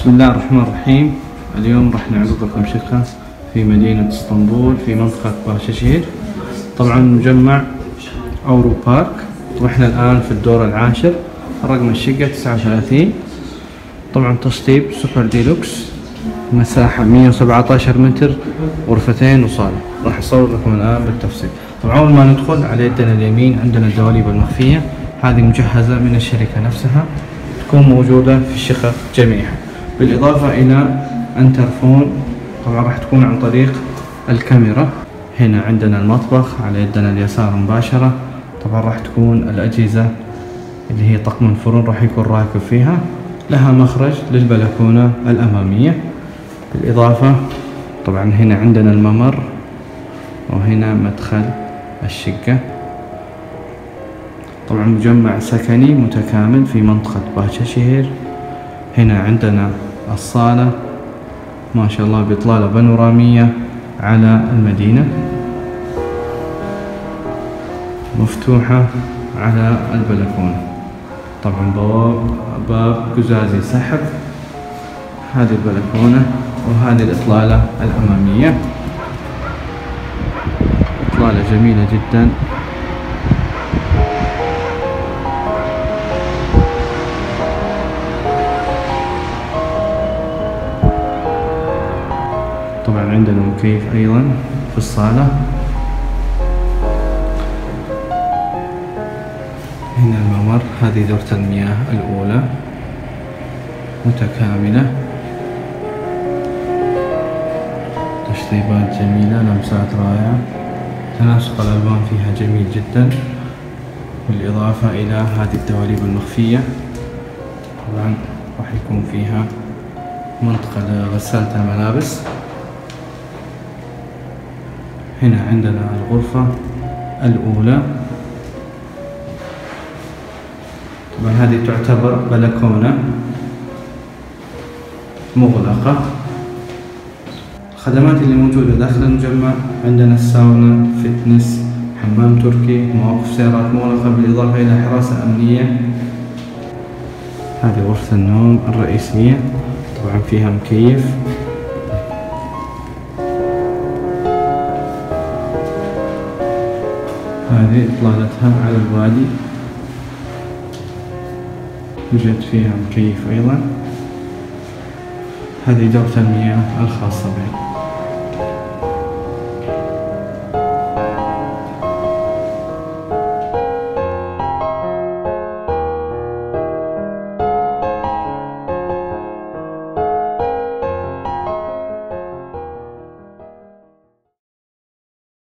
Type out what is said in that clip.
بسم الله الرحمن الرحيم. اليوم راح نعرض لكم شقة في مدينة اسطنبول في منطقة باششير طبعا مجمع أورو بارك. وإحنا الآن في الدور العاشر. رقم الشقة 39 طبعا تشطيب super deluxe. مساحة 117 متر. غرفتين وصالة. راح أصور لكم الآن بالتفصيل. طبعا أول ما ندخل على يدنا اليمين عندنا الدواليب المخفية. هذه مجهزة من الشركة نفسها. تكون موجودة في الشقق جميعها بالإضافة إلى انترفون طبعا راح تكون عن طريق الكاميرا. هنا عندنا المطبخ على يدنا اليسار مباشرة. طبعا راح تكون الأجهزة اللي هي طقم الفرن راح يكون راكب فيها. لها مخرج للبلكونة الأمامية. بالإضافة طبعا هنا عندنا الممر وهنا مدخل الشقة. طبعا مجمع سكني متكامل في منطقة باششهر هنا عندنا الصالة ما شاء الله بإطلالة بانورامية على المدينة. مفتوحة على البلكونة. طبعا بواب باب قزازي سحب. هذه البلكونة وهذه الإطلالة الأمامية. إطلالة جميلة جدا. عندنا مكيف أيضا في الصالة؟ هنا الممر هذه دورة المياه الأولى متكاملة. تشطيبات جميلة لمسات رائعة. تناسق الألوان فيها جميل جدا بالإضافة إلى هذه الدواليب المخفية. طبعا راح يكون فيها منطقة لغسالة الملابس. هنا عندنا الغرفة الأولى. طبعا هذه تعتبر بلكونة مغلقة. الخدمات اللي موجودة داخل المجمع عندنا الساونا فتنس حمام تركي مواقف سيارات مغلقة بالإضافة إلى حراسة أمنية. هذه غرفة النوم الرئيسية طبعا فيها مكيف. هذه إطلالتها على الوادي. يوجد فيها مكيف أيضا. هذه دورة المياه الخاصة بها.